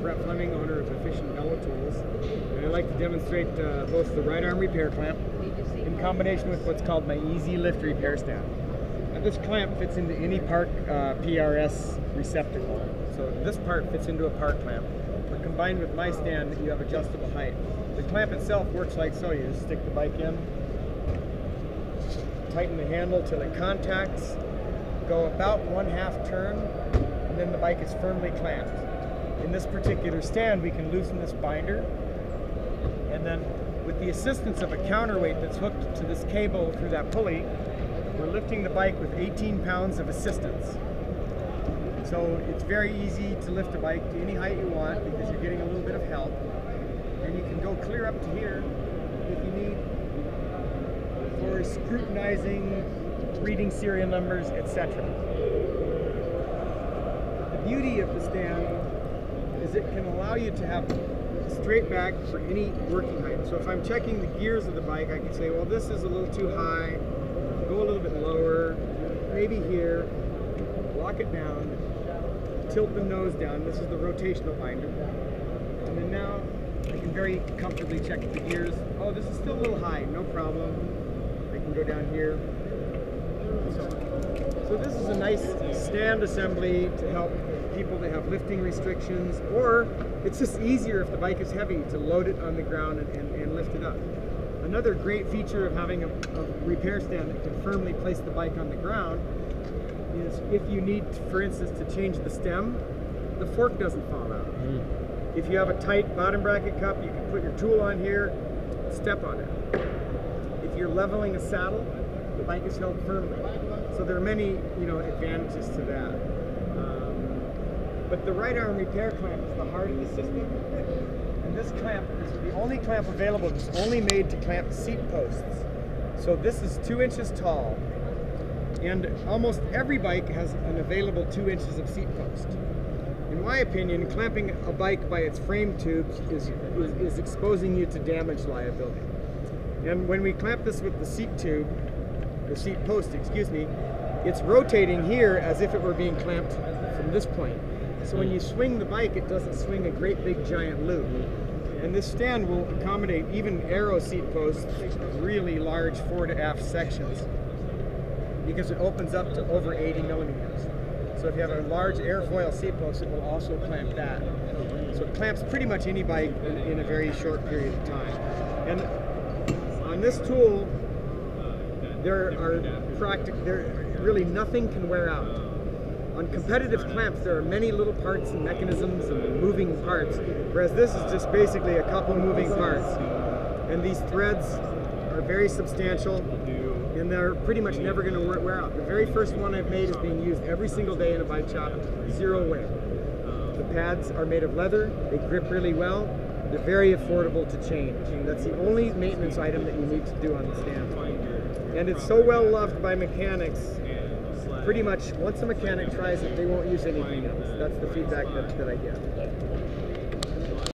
Brett Fleming, owner of Efficient Velo Tools, and I'd like to demonstrate uh, both the right arm repair clamp in combination with what's called my E-Z Lift repair stand. Now this clamp fits into any park uh, PRS receptacle, so this part fits into a park clamp. But combined with my stand, you have adjustable height. The clamp itself works like so. You just stick the bike in, tighten the handle till it contacts, go about one half turn, and then the bike is firmly clamped. In this particular stand, we can loosen this binder, and then with the assistance of a counterweight that's hooked to this cable through that pulley, we're lifting the bike with 18 pounds of assistance. So it's very easy to lift a bike to any height you want because you're getting a little bit of help. And you can go clear up to here if you need for scrutinizing, reading serial numbers, etc. The beauty of the stand it can allow you to have straight back for any working height. So if I'm checking the gears of the bike, I can say, well, this is a little too high, go a little bit lower, maybe here, lock it down, tilt the nose down. This is the rotational binder. And then now I can very comfortably check the gears. Oh, this is still a little high, no problem. I can go down here. So, this is a nice stand assembly to help people that have lifting restrictions, or it's just easier if the bike is heavy to load it on the ground and, and, and lift it up. Another great feature of having a, a, repair stand that can firmly place the bike on the ground is if you need, for instance, to change the stem, the fork doesn't fall out. Mm. If you have a tight bottom bracket cup, you can put your tool on here, step on it. If you're leveling a saddle, the bike is held firmly. So there are many, you know, advantages to that. Um, but the right arm repair clamp is the heart of the system. And this clamp is the only clamp available that's only made to clamp seat posts. So this is two inches tall. And almost every bike has an available two inches of seat post. In my opinion, clamping a bike by its frame tubes is, is, is exposing you to damage liability. And when we clamp this with the seat tube, the seat post, excuse me, it's rotating here as if it were being clamped from this point. So when you swing the bike, it doesn't swing a great big giant loop. And this stand will accommodate even aero seat posts, really large fore to aft sections, because it opens up to over 80 millimeters. So if you have a large airfoil seat post, it will also clamp that. So it clamps pretty much any bike in, in a very short period of time. And on this tool, there are practic there really nothing can wear out. On competitive clamps, there are many little parts and mechanisms and moving parts, whereas this is just basically a couple moving parts. And these threads are very substantial, and they're pretty much never going to wear out. The very first one I've made is being used every single day in a bike shop, zero wear. The pads are made of leather, they grip really well, they're very affordable to change. That's the only maintenance item that you need to do on the stand. And it's so well loved by mechanics, pretty much once a mechanic tries it, they won't use anything else. That's the feedback that, that I get.